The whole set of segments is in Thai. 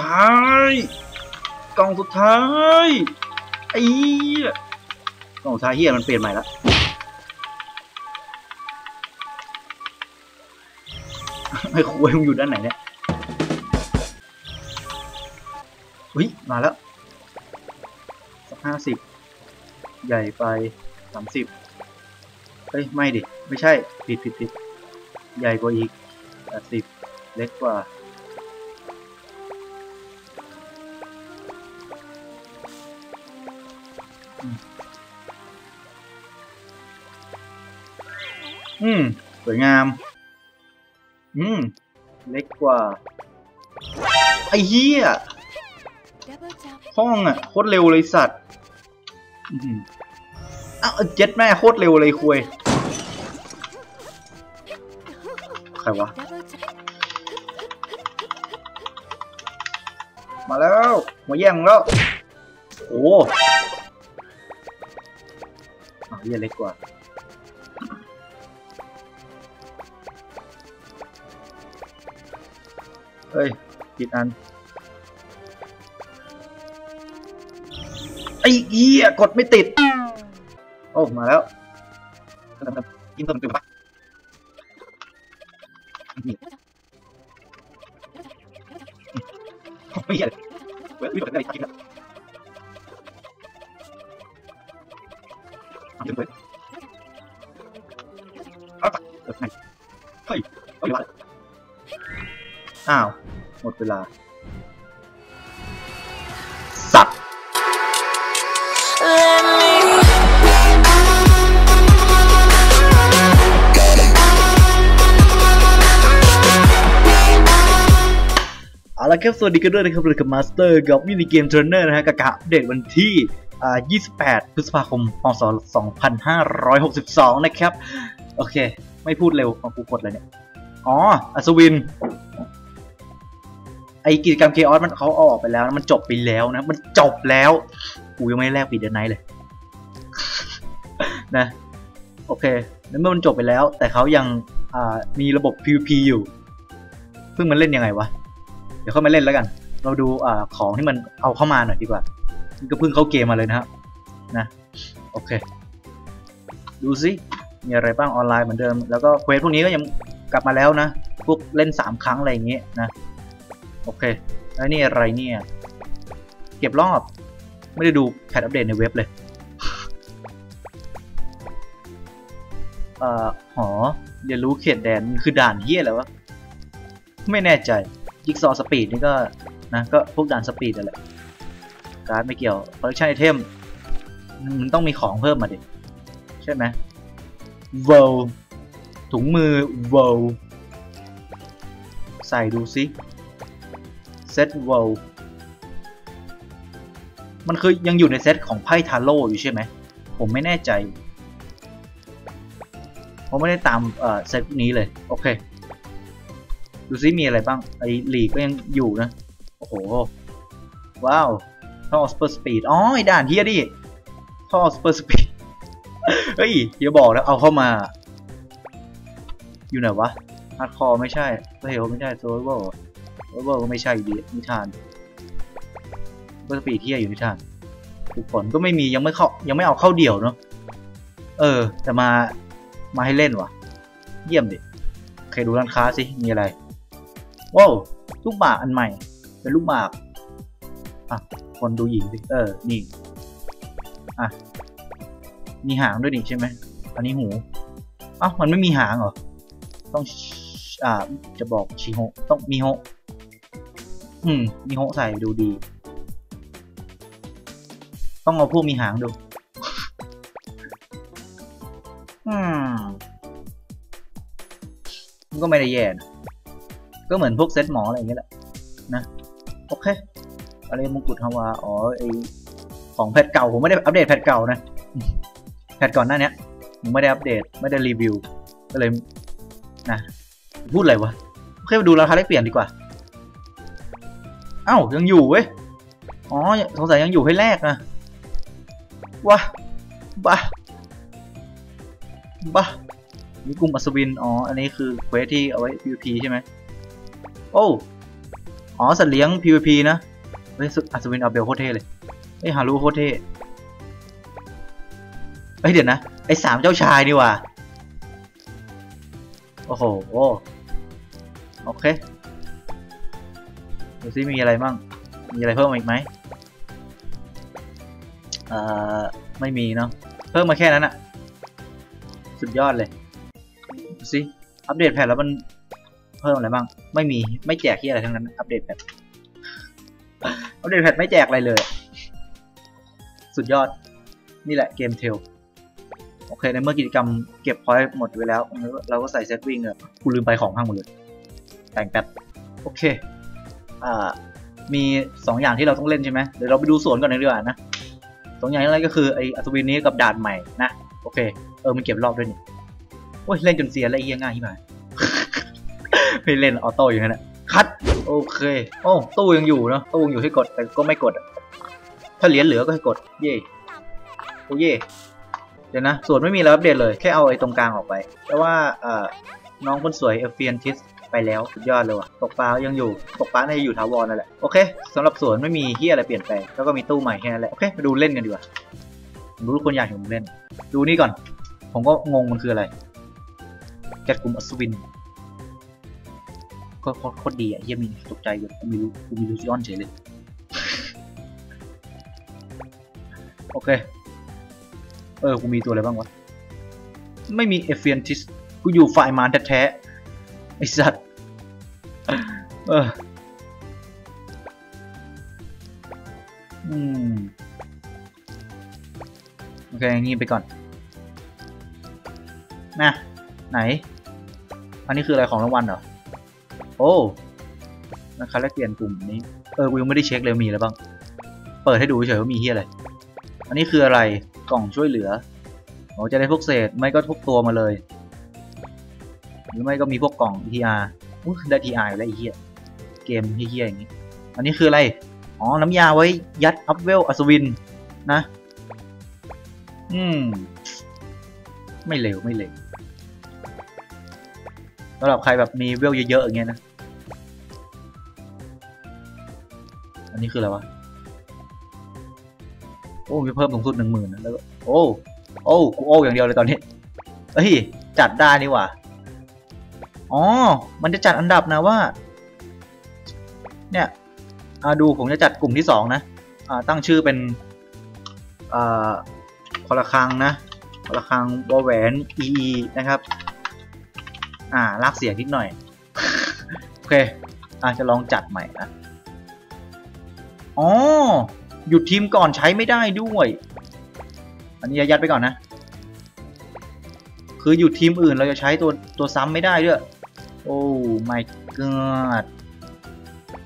ท้าย กล่องสุดท้ายไอ้กล่องสุดท้ายเฮียมันเปลี่ยนใหม่ละไม่คุยมึงอยู่ด้านไหนเนี่ยอุ้ยมาแล้วสักห้าสิบใหญ่ไปสามสิบเอ้ย ไม่ดิ ไม่ใช่ ผิดผิดผิดใหญ่กว่าอีกแปดสิบเล็กกว่า อืม สวยงาม อืม เล็กกว่า ไอ้เหี้ยห้องอะ โคตรเร็วเลยสัตว์อ้าวเจ็ดแม่โคตรเร็วเลยคุยใครวะ มาแล้วมาแย่งแล้วโอ้อะเหี้ยเล็กกว่า เฮ้ยผิดอันไอ้เหี้ยกดไม่ติด โอ้ มาแล้วกินตัวมันตื่นปะไม่เหี้ยเลยเว้ยวิ่งไปได้กินแล้วเวเว้ยเอาไปเว๋วเฮ้ยเอาอยู่วะอ้าว หมดเวลา สัตว์เอาละครับ สวัสดีกันด้วยนะครับเลยกับมาสเตอร์กับมินิเกมเทรนเนอร์นะฮะกับการอัปเดตวันที่28 พฤษภาคม พศ 2562 นะครับ โอเค ไม่พูดเร็วของกูกดเลยเนี่ย อ๋อ อัศวิน ไอกิจกรรมเคออสมันเขาออกไปแล้วนะมันจบไปแล้วนะ มันจบแล้วกูยังไม่ได้แลกปีเดนไนเลย นะ โอเคในเมื่อมันจบไปแล้ว แต่เขายังอ่ามีระบบ PVP อยู่ซึ่งมันเล่นยังไงวะ เดี๋ยวเข้ามาเล่นแล้วกัน เราดูอ่าของที่มันเอาเข้ามาหน่อยดีกว่าก็เพิ่งเข้าเกมมาเลยนะครับนะ โอเค ดูซิมีอะไรบ้างออนไลน์เหมือนเดิม แล้วก็ quest พวกนี้ก็ยังกลับมาแล้วนะ พวกเล่น 3 ครั้งอะไรอย่างเงี้ยนะ โอเค แล้วนี่อะไรเนี่ย เก็บรอบ ไม่ได้ดู patch update ในเว็บเลย เอ่อ หอ เรียนรู้เขตแดนมันคือด่านเฮียอะไรวะ ไม่แน่ใจจิ๊กซอว์ speed นี่ก็นะก็พวกด่าน speed นั่นแหละ การ์ดไม่เกี่ยว collection item มันต้องมีของเพิ่มมาดิ ใช่ไหมเวลถุงมือเวลใส่ดูซิ เซตเวลมันคือยังอยู่ในเซตของไพ่ทาโร่อยู่ใช่ไหม ผมไม่แน่ใจผมไม่ได้ตามเซตนี้เลย โอเค ดูซิมีอะไรบ้าง ไอหลีกก็ยังอยู่นะ โอ้โห ว้าวท่อสเปอร์สปีดอ๋อไอด่านเฮียดิท่อสเปอร์สปีดเฮ้ยอย่าบอกนะเอาเข้ามา อยู่ไหนวะฮาร์ดคอร์ไม่ใช่เฮลไม่ใช่โซเวอร์ เวอร์ก็ไม่ใช่ดีนิทานสเปอร์สปีดเฮียอยู่นิทานทุกคนก็ไม่มียังไม่เข้ายังไม่เอาเข้าเดี่ยวเนาะเออ แต่มามาให้เล่นวะเยี่ยมดิเคดูร้านค้าสิมีอะไรว้าวลูกหมากอันใหม่ เป็นลูกหมากอะคนดูหญิงสิเออนี่อะมีหางด้วยนี่ใช่ไหมอันนี้หูเอ้ามันไม่มีหางเหรอต้องอ่าจะบอกชิโฮต้องมีโฮ อืม มีโฮใส่ดูดี ต้องเอาพวกมีหางดู อืมมันก็ไม่ได้แย่นะก็เหมือนพวกเซตหมออะไรอย่างเงี้ยแหละนะ โอเค อะไรมงกุฎฮาวา อ๋อไอของแพทเก่า ผมไม่ได้อัปเดตแพทเก่านะ แพทก่อนหน้านี้ผมไม่ได้อัปเดต ไม่ได้รีวิว ก็เลย นะ พูดอะไรวะ โอเค มาดูราคาแลกเปลี่ยนดีกว่า อ้ายังอยู่เว้ย อ๋อสงสัยยังอยู่ให้แลกนะว้าบ้าบ้านี่กลุ่มอัศวิน อ๋อ อันนี้คือเควสที่เอาไว้ PVP ใช่ไหม โอ้ อ๋อ สัตว์เลี้ยง PVP นะ เฮ้ยสุอัศวินเอาเบลโคเท่เลยเฮ้ยฮารุโคเท่เฮ้ยเดี๋ยวนะ ไอ้สามเจ้าชายนี่ว่าโอ้โห โอเค ดูซิมีอะไรบ้างมีอะไรเพิ่มมาอีกไหมเอ่อ ไม่มีเนาะ เพิ่มมาแค่นั้นอะสุดยอดเลย ดูสิอัปเดตแพทแล้วมันเพิ่มอะไรบ้าง ไม่มี ไม่แจกที่อะไรทั้งนั้น อัปเดตแพทอัปเดตแพทไม่แจกอะไรเลย สุดยอด นี่แหละเกมเทลโอเค ในเมื่อกิจกรรมเก็บพอยต์หมดไปแล้ว เราก็ใส่เซตวิ่งเนี่ยกูลืมไปของพังหมดเลย แต่งแป๊บโอเค มีสองอย่างที่เราต้องเล่นใช่ไหมเดี๋ยวเราไปดูสวนก่อนเลยดีกว่านะสองอย่างแรกก็คือไออัศวินนี้กับด่านใหม่นะโอเค เออมันเก็บรอบด้วยนี่โอ้ยเล่นจนเสียแล้วไอ้เหี้ยง่ายที่ไหนไม่เล่นออโต้อยู่นั้นนะคัดโอเคโอ้ตู้ยังอยู่เนาะตู้ยังอยู่ให้กดแต่ก็ไม่กด ถ้าเหรียญเหลือก็ให้กด เย่โอ้เย่เดี๋ยวนะส่วนไม่มีแล้วอัปเดตเลยแค่เอาไอ้ตรงกลางออกไป แต่ว่าเอ่อน้องคนสวยเอฟเฟียนทิส ไปแล้วสุดยอดเลยว่ะตกปลายังอยู่ตกปลาในอยู่ถาวรนั่นแหละโอเคสำหรับสวนไม่มีที่อะไรเปลี่ยนแปลงแล้วก็มีตู้ใหม่แค่นั้นแหละโอเคมาดูเล่นกันดีกว่ารู้ทุกคนอยากเห็นผมเล่น ดูนี่ก่อน ผมก็งงมันคืออะไรแกดกลุ่มอัศวินก็โคตรดีอะเฮียมีตกใจอยู่กูมีรู้กูมีลูซิออนเฉยเลยโอเค เออ กูมีตัวอะไรบ้างวะ ไม่มีเอฟเฟียนทิส กูอยู่ฝ่ายมารแท้ๆ ไอสัตว์เอออืมโอเคงี้ไปก่อนนะไหน อันนี้คืออะไรของรางวัลเหรอ โอ้นะคะแลกเปลี่ยนกลุ่มนี้ เออ กูยังไม่ได้เช็คเลยมีอะไรบ้าง เปิดให้ดูเฉยๆว่ามีเฮียอะไร อันนี้คืออะไร กล่องช่วยเหลือโอ้จะได้พวกเศษ ไม่ก็ทุกตัวมาเลย หรือไม่ก็มีพวกกล่อง ETR อุ๊ยได้ TR แล้วไอ้เหี้ยเกมเหี้ยอย่างนี้ อันนี้คืออะไร อ๋อ น้ำยาไว้ยัดอัพเวลอัศวิน นะ อืม ไม่เร็วไม่เร็วสำหรับใครแบบมีเวลเยอะๆอย่างเงี้ยนะ อันนี้คืออะไรวะ โอ้มีเพิ่มสูงสุดหนึ่งหมื่นแล้วก็โอ้ โอ้ กูโอ้อย่างเดียวเลยตอนนี้ เฮ้ย จัดได้นี่หว่า อ๋อ มันจะจัดอันดับนะว่า เนี่ยดูผมจะจัดกลุ่มที่สองนะตั้งชื่อเป็นคอละครังนะคอละครังวอแหวน EE นะครับ อ่า ลากเสียงนิดหน่อย โอเค อ่าจะลองจัดใหม่นะ อ๋อ หยุดทีมก่อนใช้ไม่ได้ด้วย อันนี้ยัดไปก่อนนะ คือหยุดทีมอื่นเราจะใช้ตัวตัวซ้ำไม่ได้ด้วย โอ้ my god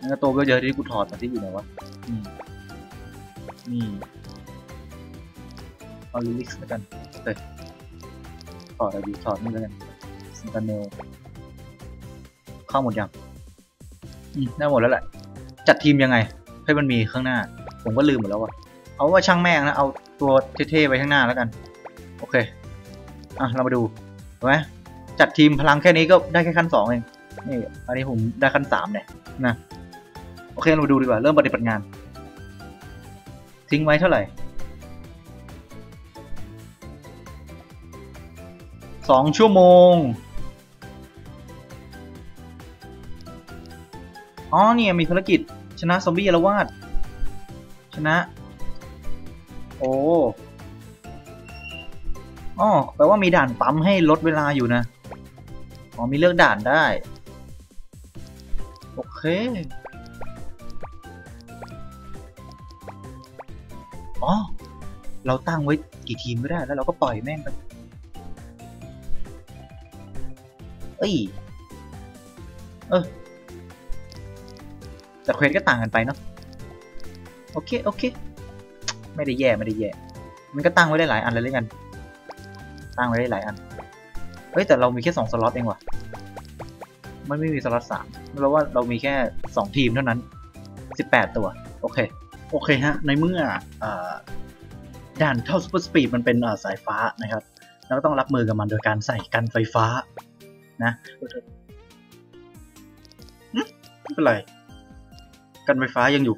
นั่นก็ตัวก็เยอะที่กูถอดมาที่อยู่ไหนวะนี่เอาลิลิกแล้วกันเฮ้ยถอดอะไรดีถอดนี่แล้วกันซินตาเนลเข้าหมดยังอืมได้หมดแล้วแหละ จัดทีมยังไง ให้มันมีข้างหน้า ผมก็ลืมหมดแล้วว่ะ เอาว่าช่างแม่งนะ เอาตัวเท่ๆไปข้างหน้าแล้วกัน โอเค อะ เรามาดูเห็นไหม จัดทีมพลังแค่นี้ก็ได้แค่ขั้นสองเองนี่อันนี้ผมได้ขั้นสามเนี่ยนะโอเคเราดูดีกว่าเริ่มปฏิบัติงาน ทิ้งไว้เท่าไหร่สองชั่วโมงอ๋อเนี่ยมีภารกิจชนะซอมบี้อารวาสชนะ โอ้อ๋อแปลว่ามีด่านปั๊มให้ลดเวลาอยู่นะ อ๋อมีเลือกด่านได้ โอเคอ๋อเราตั้งไว้กี่ทีมก็ได้แล้วเราก็ปล่อยแม่งไปเอ้ยเออแต่เควสก็ต่างกันไปเนาะโอเคโอเค ไม่ได้แย่ไม่ได้แย่ มันก็ตั้งไว้ได้หลายอันเลยแล้วกัน ตั้งไว้ได้หลายอัน เฮ้ยแต่เรามีแค่สองสล็อตเองว่ะ มันไม่มีสล็อตสามแปลว่าเรามีแค่สองทีมเท่านั้นสิบแปดตัว โอเค โอเคฮะ ในเมื่อด่านท่อ super speed มันเป็นสายฟ้านะครับแล้วก็ต้องรับมือกับมันโดยการใส่กันไฟฟ้า นะไม่เป็นไร กันไฟฟ้ายังอยู่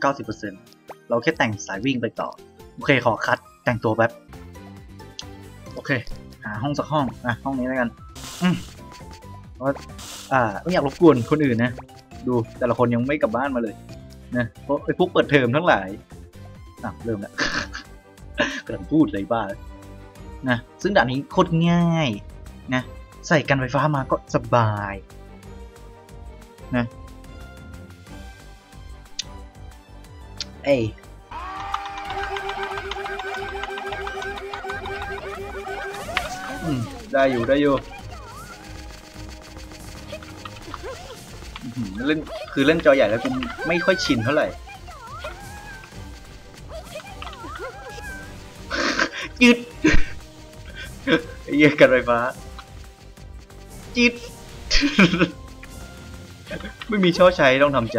90%เราแค่แต่งสายวิ่งไปต่อ โอเค ขอคัดแต่งตัวแป๊บ โอเค หาห้องสักห้อง อะ ห้องนี้แล้วกัน อืมเพราะว่า อ่า ไม่อยากรบกวนคนอื่นนะ ดูแต่ละคนยังไม่กลับบ้านมาเลยนะเพราะไอ้พวกเปิดเทอมทั้งหลายอะเริ่มแล้วกำลังพูดเลยบ้านะซึ่งด่านนี้โคตรง่ายนะใส่กันไฟฟ้ามาก็สบายนะเอ้ยอืมได้อยู่ได้อยู่ เล่นคือเล่นจอใหญ่แล้วกูไม่ค่อยชินเท่าไหร่จืดไอ้เหี้ยกันไฟฟ้าจืดไม่มีช่อใช้ต้องทำใจ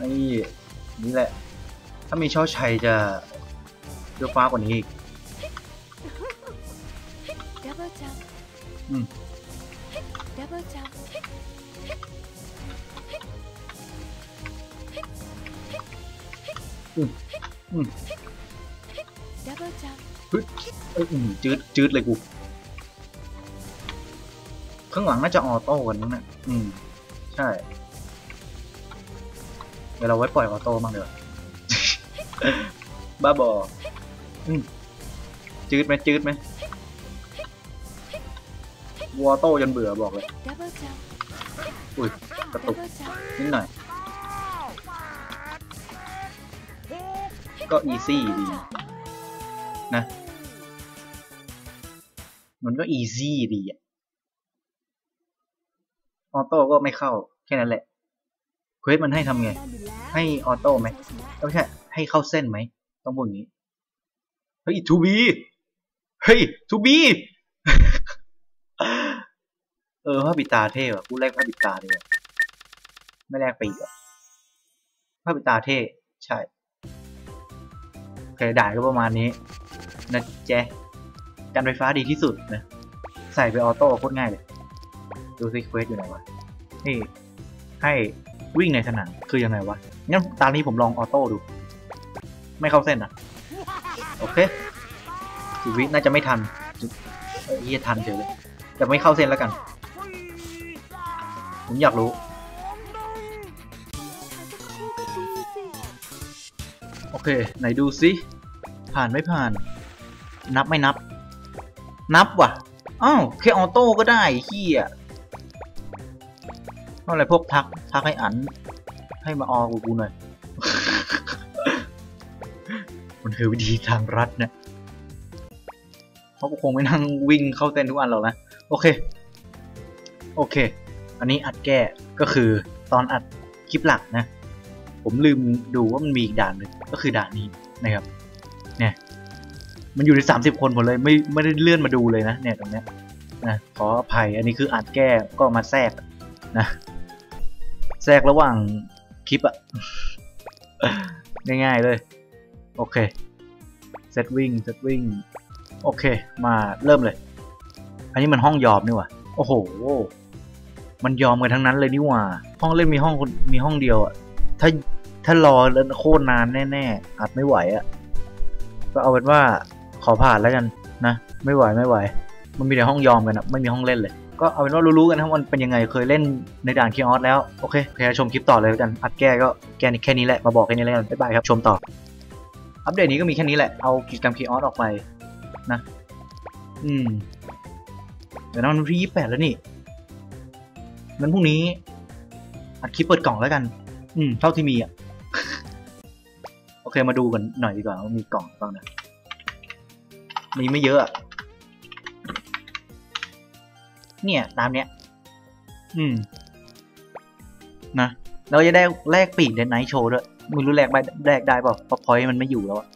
นี่นี่แหละ ถ้ามีช่อชัยจะเยอะฟ้ากว่านี้อีก Double jump. อืม Double jump. อืมอืม Double jump. เอ้ยอืมจืดจืดเลยกู ข้างหลังน่าจะออโต้กันมั้งนะอืม ใช่ เดี๋ยวเราไว้ปล่อยออโต้บ้างเดี๋ยวาบ้าบออืมจืดไหมจืดไหม วอโต้จนเบื่อบอกเลย อุ้ยกระตุกนิดหน่อย ก็ easy ดีนะ มันก็ easy ดีอะ auto ก็ไม่เข้า แค่นั้นแหละ quest มันให้ทำไง ให้ auto ไหมไม่ใช่ให้เข้าเส้นไหม ต้องพูดอย่างนี้ เฮ้ยทูบี เฮ้ยทูบี เออผ้าปิดตาเท่ว่ะกูแลกผ้าปิดตาดีกว่าไม่แลกไปอีกอะผ้าปิดตาเท่ใช่โอเคด่านก็ประมาณนี้ นะแจ๊การไฟฟ้าดีที่สุดนะ ใส่ไป auto โคตรง่ายเลย ดูซิ quest อยู่ไหนวะนี่ให้วิ่งในสนามคือยังไงวะงั้นตอนนี้ผมลอง auto ดู ไม่เข้าเส้นอะ โอเคชีวิตน่าจะไม่ทันเอ้ยเฮียทันเฉยเลย แต่ไม่เข้าเส้นแล้วกัน ผมอยากรู้ โอเค ไหนดูซิ ผ่านไม่ผ่าน นับไม่นับ นับว่ะ อ้าวแค่ออโต้ก็ได้เฮียอะไรพวกทัก ทักให้อัน ให้มาออกูกูหน่อย มันคือวิธีทางรัดเนี่ยเพราะกูคงไม่นั่งวิ่งเข้าเต้นทุกอันหรอกนะ โอเค โอเค อันนี้อัดแก้ก็คือตอนอัดคลิปหลักนะ ผมลืมดูว่ามันมีอีกด่านหนึ่งก็คือด่านนี้นะครับ เนี่ย มันอยู่ในสามสิบคนหมดเลยไม่ไม่ได้เลื่อนมาดูเลยนะ เนี่ยตรงเนี้ยนะขออภัยอันนี้คืออัดแก้ก็มาแทรกนะแทรกระหว่างคลิปอะง่ายๆเลย โอเคเซตวิ่งเซตวิ่งโอเค มาเริ่มเลย อันนี้มันห้องยอมนี่หว่า โอ้โห มันยอมกันทั้งนั้นเลยนี่หว่า ห้องเล่นมีห้องมีห้องเดียวอะถ้าถ้ารอแล้วโคตรนานแน่ๆอัดไม่ไหวอะก็เอาเป็นว่าขอผ่านแล้วกันนะ ไม่ไหวไม่ไหว มันมีแต่ห้องยอมกันอะไม่มีห้องเล่นเลย ก็เอาเป็นว่ารู้ๆกันนะว่ามันเป็นยังไงเคยเล่นในด่าน chaos แล้วโอเคแค่ชมคลิปต่อเลยกันอัดแก้ก็แก้แค่นี้แหละมาบอกแค่นี้แล้วกันบ๊ายบายครับชมต่ออัปเดตนี้ก็มีแค่นี้แหละ เอากิจกรรม chaos ออกไปนะ อืม เดี๋ยวนะมันวันที่ยี่แปดแล้วนี่ งั้นพรุ่งนี้อัดคลิปเปิดกล่องแล้วกัน อืม เท่าที่มีอะ โอเคมาดูกันหน่อยดีกว่าว่ามีกล่องบ้างนะ มีไม่เยอะอะเนี่ยตามเนี้ย อืม นะเราจะได้แลกปีกเดนไนท์โชว์ด้วยไม่รู้แลกได้แลกได้เปล่าเพราะพอยต์มันไม่อยู่แล้วอะ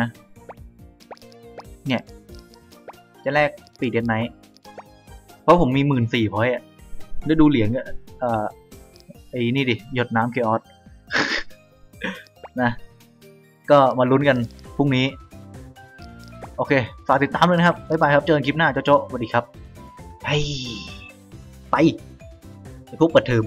นะ เนี่ย จะแลกปีกเดนไนท์เพราะผมมีหมื่นสี่พอยต์อะ ได้ดูเหรียญก็เอ่อไอ้นี่ดิ หยดน้ำเคออสนะ ก็มาลุ้นกันพรุ่งนี้ โอเค ฝากติดตามด้วยนะครับ บ๊ายบายครับ เจอกันคลิปหน้าโจโจสวัสดีครับ ไป ไปพวกเปิดเทอม